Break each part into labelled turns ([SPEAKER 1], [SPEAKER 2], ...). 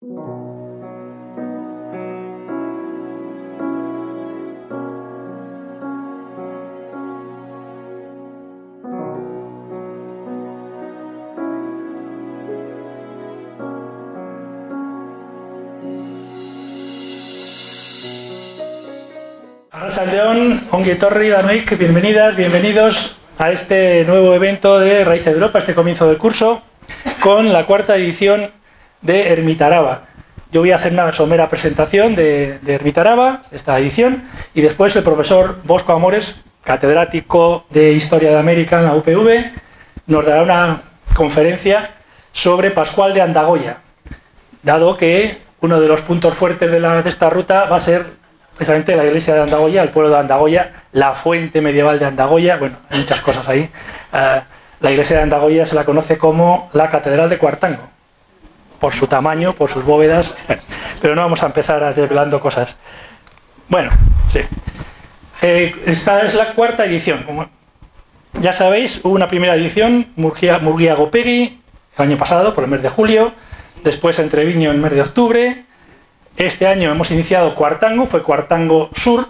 [SPEAKER 1] Saldeón, Onguietorri, Danoik, bienvenidas, bienvenidos a este nuevo evento de Raíces de Europa, este comienzo del curso, con la cuarta edición de Ermitaraba. Yo voy a hacer una somera presentación de, de Ermitaraba, esta edición, y después el profesor Bosco Amores, catedrático de Historia de América en la UPV, nos dará una conferencia sobre Pascual de Andagoya, dado que uno de los puntos fuertes de, esta ruta va a ser precisamente la iglesia de Andagoya, el pueblo de Andagoya, la fuente medieval de Andagoya, bueno, hay muchas cosas ahí. Eh, la iglesia de Andagoya se la conoce como la Catedral de Cuartango, por su tamaño, por sus bóvedas, pero no vamos a empezar a desvelando cosas. Bueno, sí. Eh, esta es la cuarta edición. Como ya sabéis, hubo una primera edición, Murguía, Murguía Gopegui, el año pasado, por el mes de julio, después Entreviño en el mes de octubre, este año hemos iniciado Cuartango, fue Cuartango Sur,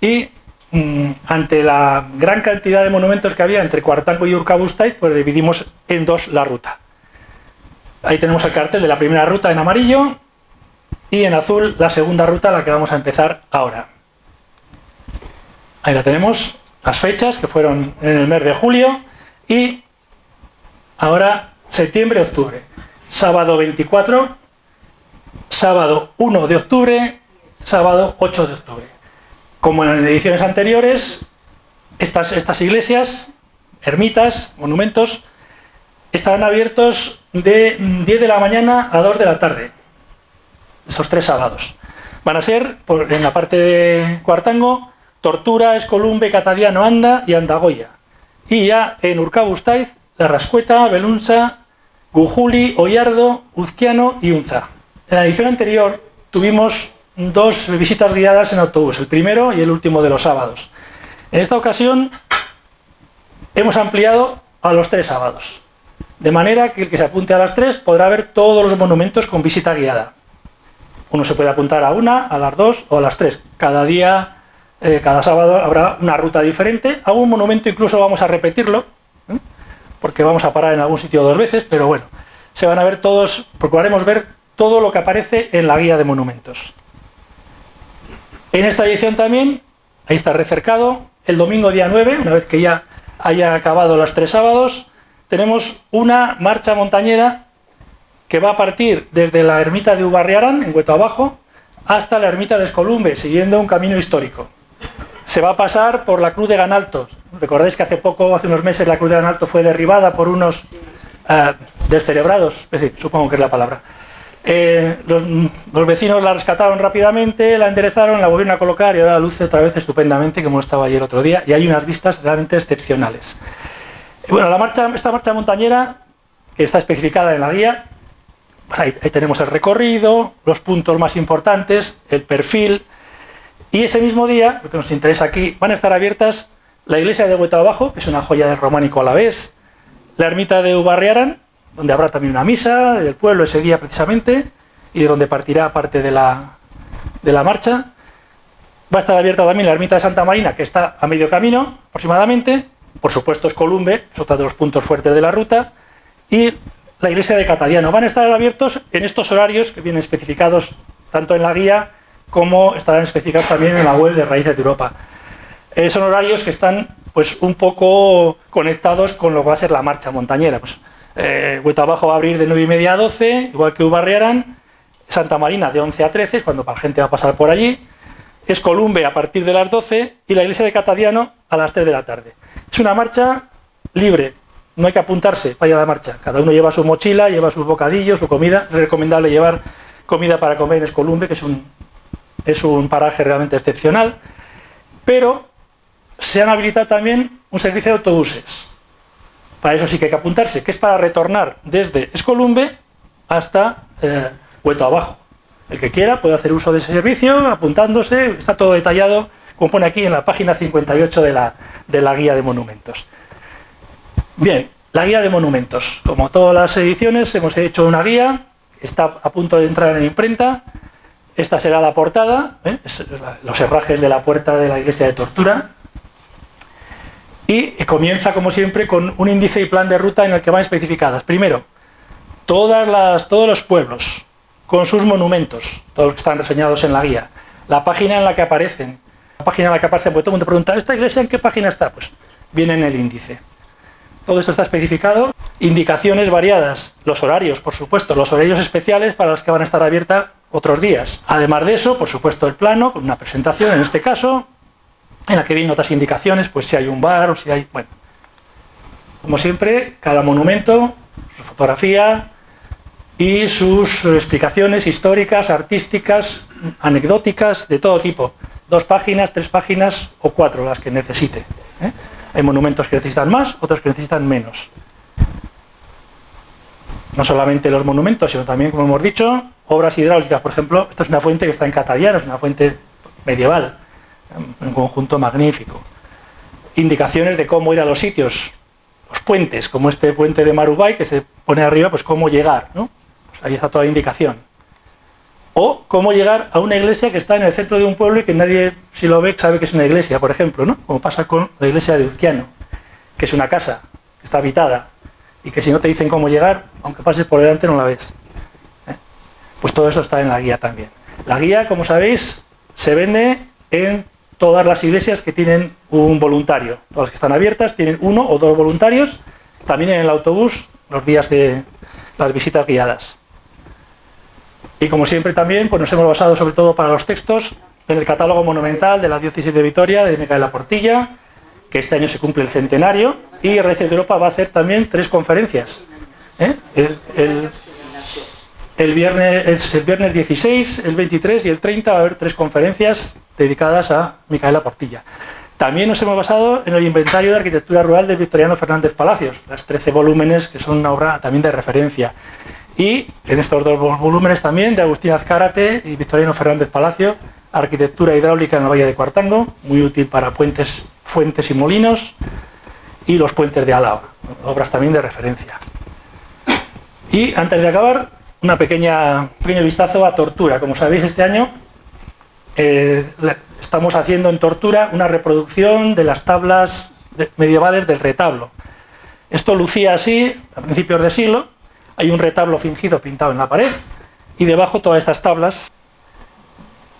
[SPEAKER 1] y mm, ante la gran cantidad de monumentos que había entre Cuartango y Urkabustaiz, pues dividimos en dos la ruta. Ahí tenemos el cartel de la primera ruta en amarillo y en azul la segunda ruta, la que vamos a empezar ahora. Ahí la tenemos, las fechas que fueron en el mes de julio y ahora septiembre-octubre. Sábado 24 sábado 1 de octubre, sábado 8 de octubre. Como en ediciones anteriores, estas, estas iglesias, ermitas, monumentos, estarán abiertos de 10 de la mañana a 2 de la tarde, estos tres sábados. Van a ser, en la parte de Cuartango, Tortura, Escolumbe, Catadiano, Anda y Andagoya. Y ya en Urcabustaiz, La Rascueta, Belunza, Gujuli, Ollardo, Uzquiano y Unza. En la edición anterior tuvimos dos visitas guiadas en autobús, el primero y el último de los sábados. En esta ocasión hemos ampliado a los tres sábados, de manera que el que se apunte a las tres podrá ver todos los monumentos con visita guiada. Uno se puede apuntar a una, a las dos o a las tres. Cada día, eh, cada sábado habrá una ruta diferente. Algún monumento incluso vamos a repetirlo, ¿eh? porque vamos a parar en algún sitio dos veces, pero bueno, se van a ver todos, procuraremos ver todo lo que aparece en la guía de monumentos. En esta edición también, ahí está recercado, el domingo día 9, una vez que ya haya acabado los tres sábados, tenemos una marcha montañera que va a partir desde la ermita de Ubarriarán, en Hueto Abajo, hasta la ermita de Escolumbe, siguiendo un camino histórico. Se va a pasar por la Cruz de Ganalto. Recordáis que hace poco, hace unos meses, la Cruz de Ganalto fue derribada por unos uh, descerebrados, sí, supongo que es la palabra, eh, los, vecinos la rescataron rápidamente, la enderezaron, la volvieron a colocar y ahora luce otra vez estupendamente, como estaba ayer otro día, y hay unas vistas realmente excepcionales. Bueno, la marcha, esta marcha montañera, que está especificada en la guía, pues ahí, tenemos el recorrido, los puntos más importantes, el perfil, y ese mismo día, lo que nos interesa aquí, van a estar abiertas la iglesia de Hueto Abajo, que es una joya del románico a la vez, la ermita de Ubarriaran, donde habrá también una misa del pueblo ese día precisamente y de donde partirá parte de la, de la marcha. Va a estar abierta también la ermita de Santa Marina, que está a medio camino aproximadamente. Por supuesto es Columbe, es otro de los puntos fuertes de la ruta. Y la iglesia de Catadiano. Van a estar abiertos en estos horarios que vienen especificados tanto en la guía como estarán especificados también en la web de Raíces de Europa. Eh, son horarios que están pues un poco conectados con lo que va a ser la marcha montañera. Pues, eh, Abajo va a abrir de 9 y media a 12, igual que Ubarriarán. Santa Marina de 11 a 13, cuando la gente va a pasar por allí. Es Columbe a partir de las 12 y la iglesia de Catadiano a las 3 de la tarde. Es una marcha libre, no hay que apuntarse para ir a la marcha. Cada uno lleva su mochila, lleva sus bocadillos, su comida. Es recomendable llevar comida para comer en Escolumbe, que es un, es un paraje realmente excepcional. Pero se han habilitado también un servicio de autobuses para eso sí que hay que apuntarse, que es para retornar desde Escolumbe hasta eh, Hueto Abajo. El que quiera puede hacer uso de ese servicio apuntándose, está todo detallado, como pone aquí en la página 58 de la, de la guía de monumentos. Bien, la guía de monumentos. Como todas las ediciones, hemos hecho una guía está a punto de entrar en imprenta. Esta será la portada, ¿eh? los herrajes de la puerta de la iglesia de Tortura. Y comienza, como siempre, con un índice y plan de ruta en el que van especificadas. Primero, todas las, todos los pueblos, con sus monumentos, todos los que están reseñados en la guía. La página en la que aparecen. La página en la que aparecen, porque todo el mundo pregunta, ¿esta iglesia en qué página está? Pues viene en el índice. Todo esto está especificado. Indicaciones variadas. Los horarios, por supuesto. Los horarios especiales para los que van a estar abiertas otros días. Además de eso, por supuesto, el plano, con una presentación en este caso, en la que vienen otras indicaciones, pues si hay un bar o si hay... Bueno, como siempre, cada monumento, su fotografía, y sus explicaciones históricas, artísticas, anecdóticas, de todo tipo. Dos páginas, tres páginas o cuatro, las que necesite. ¿eh? Hay monumentos que necesitan más, otros que necesitan menos. No solamente los monumentos, sino también, como hemos dicho, obras hidráulicas. Por ejemplo, esta es una fuente que está en Catallano, es una fuente medieval, un conjunto magnífico. Indicaciones de cómo ir a los sitios, los puentes, como este puente de Marubay, que se pone arriba, pues cómo llegar, ¿no? ahí está toda la indicación. O cómo llegar a una iglesia que está en el centro de un pueblo y que nadie, si lo ve, sabe que es una iglesia, por ejemplo, ¿no? Como pasa con la iglesia de Uzquiano, que es una casa, que está habitada, y que si no te dicen cómo llegar, aunque pases por delante no la ves. ¿eh? Pues todo eso está en la guía también. La guía, como sabéis, se vende en todas las iglesias que tienen un voluntario. Todas las que están abiertas tienen uno o dos voluntarios. También en el autobús, los días de las visitas guiadas. Y como siempre también pues nos hemos basado sobre todo para los textos en el catálogo monumental de la diócesis de Vitoria de Micaela Portilla, que este año se cumple el centenario, y Raíces de Europa va a hacer también tres conferencias. ¿eh? El, viernes, el viernes 16, el 23 y el 30 va a haber tres conferencias dedicadas a Micaela Portilla. También nos hemos basado en el inventario de arquitectura rural de Victoriano Fernández Palacios, las 13 volúmenes que son una obra también de referencia. Y en estos dos volúmenes también de Agustín Azcárate y Victoriano Fernández Palacio, Arquitectura hidráulica en el Valle de Cuartango, muy útil para puentes, fuentes y molinos, y los puentes de Álava, obras también de referencia. Y antes de acabar, una pequeña, un pequeño vistazo a Tortura. Como sabéis, este año eh, estamos haciendo en Tortura una reproducción de las tablas medievales del retablo. Esto lucía así a principios de siglo, hay un retablo fingido pintado en la pared y debajo todas estas tablas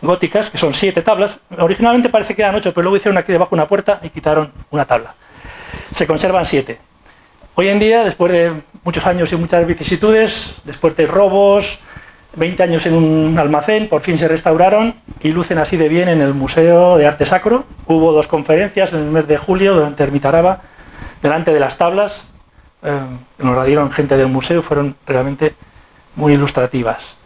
[SPEAKER 1] góticas, que son siete tablas. Originalmente parece que eran ocho, pero luego hicieron aquí debajo una puerta y quitaron una tabla. Se conservan siete. Hoy en día, después de muchos años y muchas vicisitudes, después de robos, 20 años en un almacén, por fin se restauraron y lucen así de bien en el Museo de Arte Sacro. Hubo dos conferencias en el mes de julio durante Ermitaraba, delante de las tablas, eh, nos la dieron gente del museo, fueron realmente muy ilustrativas.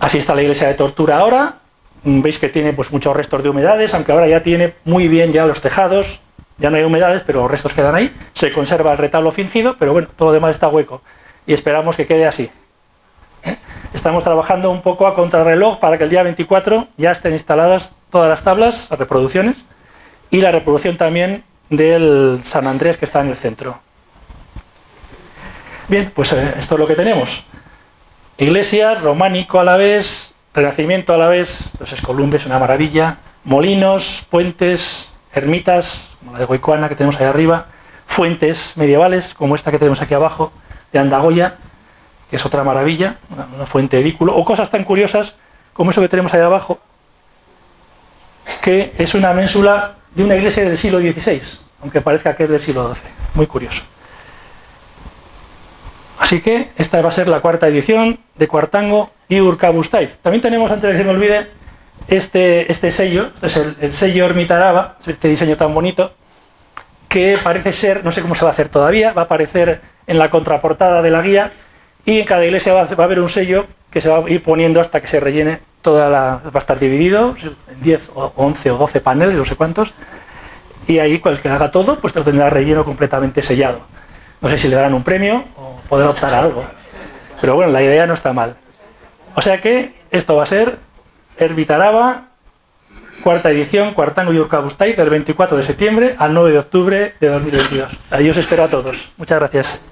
[SPEAKER 1] Así está la iglesia de Tortura ahora, mm, veis que tiene pues muchos restos de humedades, aunque ahora ya tiene muy bien ya los tejados, ya no hay humedades, pero los restos quedan ahí, se conserva el retablo fingido, pero bueno, todo lo demás está hueco y esperamos que quede así. ¿Eh? Estamos trabajando un poco a contrarreloj para que el día 24 ya estén instaladas todas las tablas, las reproducciones, y la reproducción también del San Andrés que está en el centro. Bien, pues eh, esto es lo que tenemos. Iglesia, románico a la vez, renacimiento a la vez, los escolumbres, una maravilla, molinos, puentes, ermitas, como la de Goicoana que tenemos ahí arriba, fuentes medievales, como esta que tenemos aquí abajo, de Andagoya, que es otra maravilla, una, fuente de edículo, o cosas tan curiosas como eso que tenemos ahí abajo, que es una ménsula de una iglesia del siglo XVI, aunque parezca que es del siglo XII. Muy curioso. Así que esta va a ser la cuarta edición de Cuartango y Urkabustaiz. También tenemos, antes de que se me olvide, este, este sello, este es el, sello Ermitaraba, este diseño tan bonito, que parece ser, no sé cómo se va a hacer todavía, va a aparecer en la contraportada de la guía y en cada iglesia va a, haber un sello que se va a ir poniendo hasta que se rellene toda la... va a estar dividido en 10 o 11 o 12 paneles, no sé cuántos, y ahí cualquiera que haga todo, pues tendrá relleno completamente sellado. No sé si le darán un premio o poder optar a algo. Pero bueno, la idea no está mal. O sea que esto va a ser Herbitaraba, cuarta edición, Cuartango y Urcabustay, del 24 de septiembre al 9 de octubre de 2022. Ahí os espero a todos. Muchas gracias.